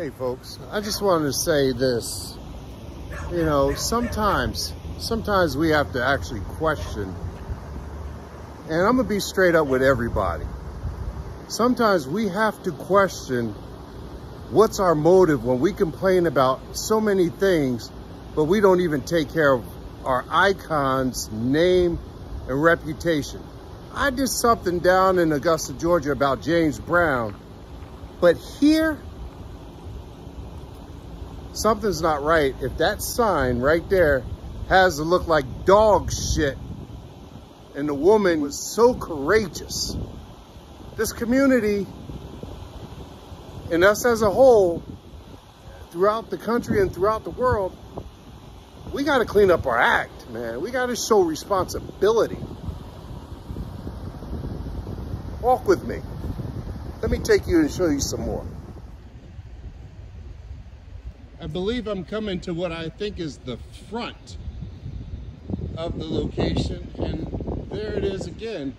Hey folks, I just wanted to say this. You know, sometimes, sometimes we have to actually question, and I'm gonna be straight up with everybody. Sometimes we have to question what's our motive when we complain about so many things, but we don't even take care of our icon's name and reputation. I did something down in Augusta, Georgia about James Brown, but here, something's not right. If that sign right there has to look like dog shit and the woman was so courageous, this community and us as a whole throughout the country and throughout the world, we got to clean up our act, man. We got to show responsibility. Walk with me. Let me take you and show you some more. I believe I'm coming to what I think is the front of the location. And there it is again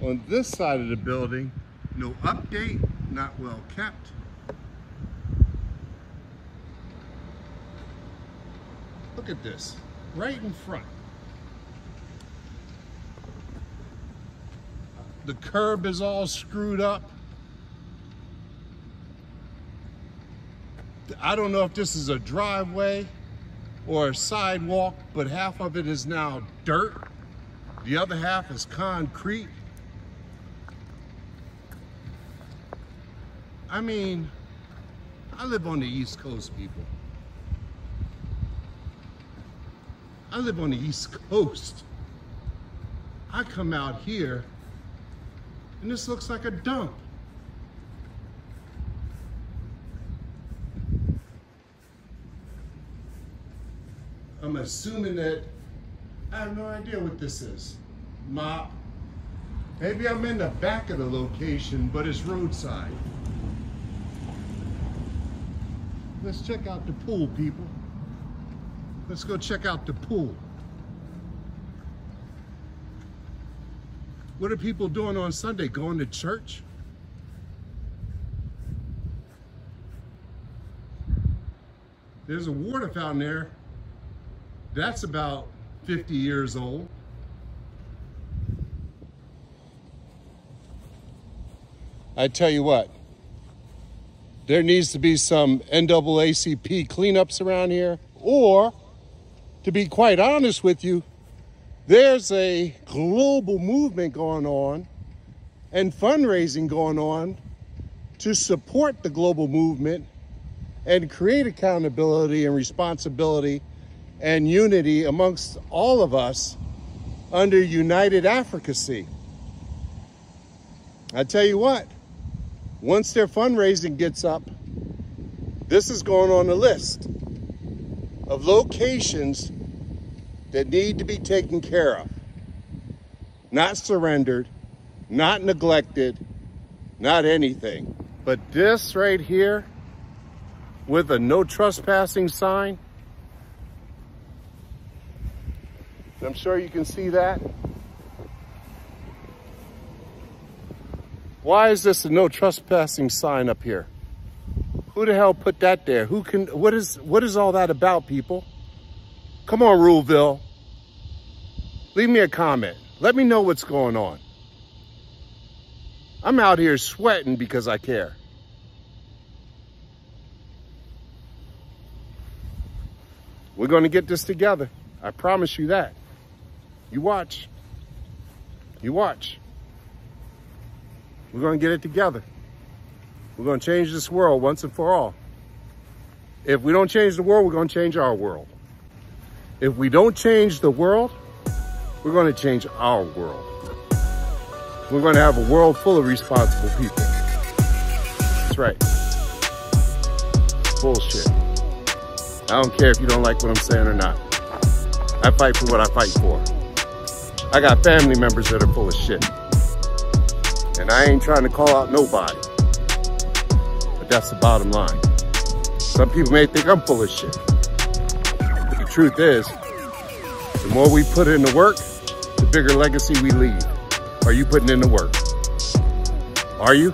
on this side of the building. No update, not well kept. Look at this, right in front. The curb is all screwed up. I don't know if this is a driveway or a sidewalk, but half of it is now dirt. The other half is concrete. I mean, I live on the East Coast, people. I live on the East Coast. I come out here and this looks like a dump. I'm assuming that I have no idea what this is. Mop. Maybe I'm in the back of the location, but it's roadside. Let's check out the pool, people. Let's go check out the pool. What are people doing on Sunday? Going to church? There's a water fountain there. That's about 50 years old. I tell you what, there needs to be some NAACP cleanups around here, or to be quite honest with you, there's a global movement going on and fundraising going on to support the global movement and create accountability and responsibility and unity amongst all of us under United Africacy. I tell you what, once their fundraising gets up, this is going on the list of locations that need to be taken care of. Not surrendered, not neglected, not anything. But this right here with a no trespassing sign, I'm sure you can see that. Why is this a no trespassing sign up here? Who the hell put that there? Who can, what is, what is all that about, people? Come on, Ruleville. Leave me a comment. Let me know what's going on. I'm out here sweating because I care. We're going to get this together. I promise you that. You watch. You watch. We're going to get it together. We're going to change this world once and for all. If we don't change the world, we're going to change our world. If we don't change the world, we're going to change our world. We're going to have a world full of responsible people. That's right. Bullshit. I don't care if you don't like what I'm saying or not. I fight for what I fight for. I got family members that are full of shit. And I ain't trying to call out nobody. But that's the bottom line. Some people may think I'm full of shit. But the truth is, the more we put in the work, the bigger legacy we leave. Are you putting in the work? Are you?